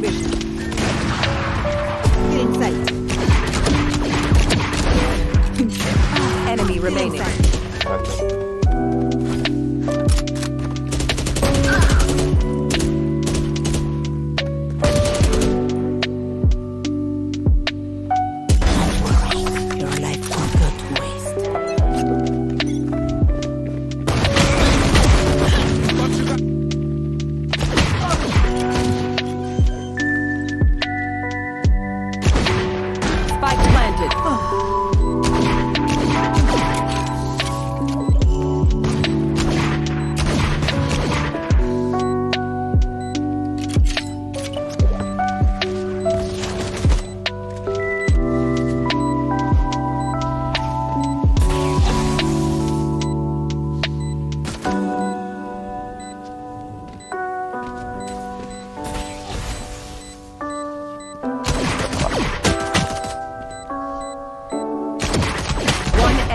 Cutting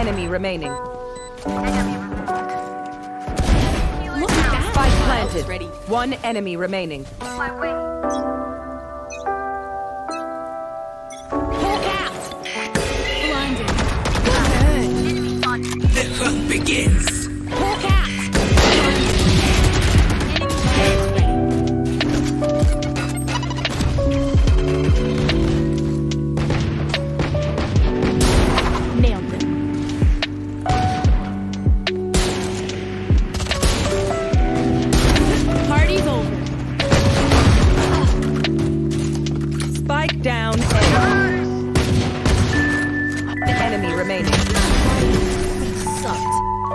enemy remaining. Spike planted. Ready. One enemy remaining.